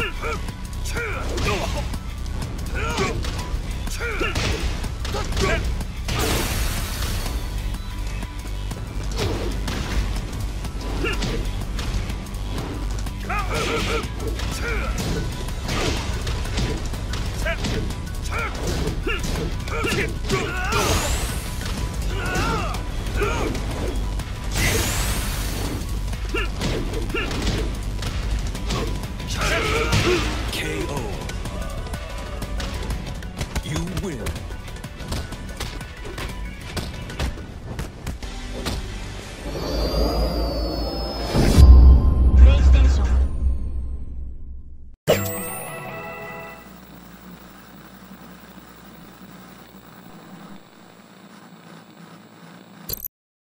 Two! KO.